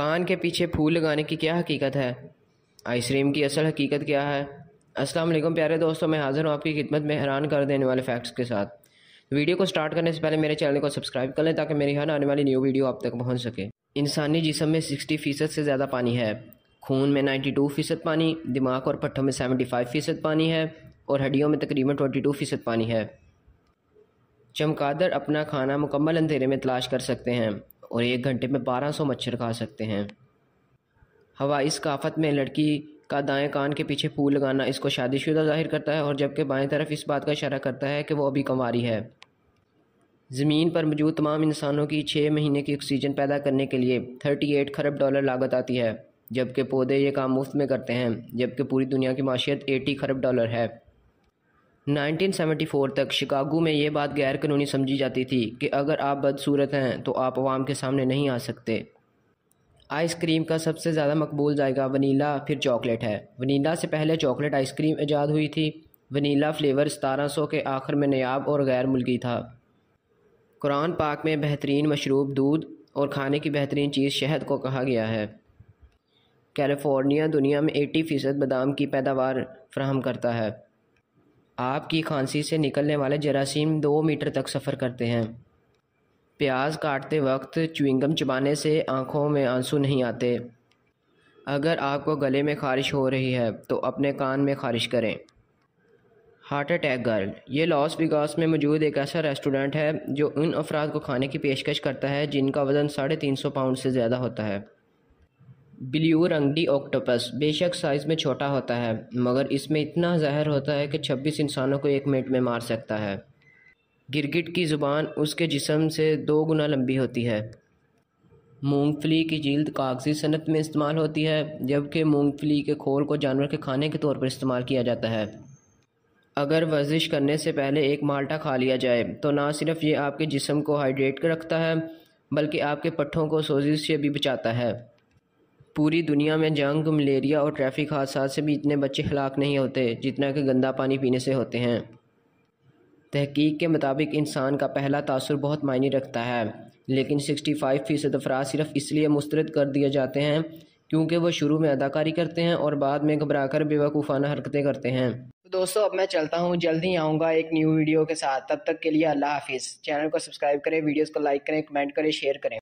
कान के पीछे फूल लगाने की क्या हकीकत है? आइसक्रीम की असल हकीकत क्या है? अस्सलाम वालेकुम प्यारे दोस्तों, मैं हाज़िर हूँ आपकी खिदमत में हैरान कर देने वाले फैक्ट्स के साथ। वीडियो को स्टार्ट करने से पहले मेरे चैनल को सब्सक्राइब कर लें ताकि मेरी हर आने वाली न्यू वीडियो आप तक पहुँच सके। इंसानी जिसम में सिक्सटी फ़ीसद से ज़्यादा पानी है। खून में नाइन्टी टू फ़ीसद पानी, दिमाग और पट्ठों में सेवेंटी फाइव फ़ीसद पानी है और हड्डियों में तकरीबन ट्वेंटी टू फ़ीसद पानी है। चमकादर अपना खाना मुकम्मल अंधेरे में तलाश कर सकते हैं। और एक घंटे में बारह सौ मच्छर खा सकते हैं। हवा इस काफत में लड़की का दाएँ कान के पीछे फूल लगाना इसको शादीशुदा ज़ाहिर करता है और जबकि बाएँ तरफ़ इस बात का इशारा करता है कि वो अभी कंवारी है। ज़मीन पर मौजूद तमाम इंसानों की छः महीने की ऑक्सीजन पैदा करने के लिए थर्टी एट खरब डॉलर लागत आती है, जबकि पौधे ये काम मुफ़्त में करते हैं, जबकि पूरी दुनिया की माशियत एटी खरब डॉलर है। 1974 तक शिकागो में यह बात गैर कानूनी समझी जाती थी कि अगर आप बदसूरत हैं तो आप आवाम के सामने नहीं आ सकते। आइसक्रीम का सबसे ज़्यादा मकबूल जाएगा वनीला, फिर चॉकलेट है। वनीला से पहले चॉकलेट आइसक्रीम ईजाद हुई थी। वनीला फ्लेवर सतारह सौ के आखिर में नयाब और गैर मुल्की था। कुरान पाक में बेहतरीन मशरूब, दूध और खाने की बेहतरीन चीज़ शहद को कहा गया है। कैलिफ़ोर्निया दुनिया में 80 फ़ीसद बादाम की पैदावार फ्राहम करता है। आपकी खांसी से निकलने वाले जरासीम दो मीटर तक सफ़र करते हैं। प्याज काटते वक्त च्विंगम चबाने से आँखों में आँसू नहीं आते। अगर आपको गले में ख़ारिश हो रही है तो अपने कान में ख़ारिश करें। Heart attack girl. ये लॉस विगास में मौजूद एक ऐसा रेस्टोरेंट है, जो उन अफराद को खाने की पेशकश करता है, जिनका वज़न साढ़े तीन सौ पाउंड से ज़्यादा होता है। Blue ringed octopus. बेशक साइज़ में छोटा होता है, मगर इसमें इतना जहर होता है कि 26 इंसानों को एक मिनट में मार सकता है। गिरगिट की ज़ुबान उसके जिसम से दो गुना लंबी होती है। मूंगफली की जल्द कागज़ी सनत में इस्तेमाल होती है, जबकि मूंगफली के खोल को जानवर के खाने के तौर पर इस्तेमाल किया जाता है। अगर वर्जिश करने से पहले एक माल्टा खा लिया जाए तो ना सिर्फ़ ये आपके जिसम को हाइड्रेट कर रखता है, बल्कि आपके पट्ठों को सोजिश से भी बचाता है। पूरी दुनिया में जंग, मलेरिया और ट्रैफ़िक हादसा से भी इतने बच्चे हलाक नहीं होते, जितना कि गंदा पानी पीने से होते हैं। तहकीक के मुताबिक इंसान का पहला तासर बहुत मायने रखता है, लेकिन 65 फ़ीसद अफराद सिर्फ़ इसलिए मुस्तरद कर दिए जाते हैं क्योंकि वह शुरू में अदाकारी करते हैं और बाद में घबरा कर बेवकूफ़ाना हरकतें करते हैं। तो दोस्तों, अब मैं चलता हूँ, जल्दी आऊँगा एक न्यू वीडियो के साथ। तब तक के लिए अल्लाह हाफिज़। चैनल को सब्सक्राइब करें वीडियोज़ को लाइक करें कमेंट करें शेयर करें।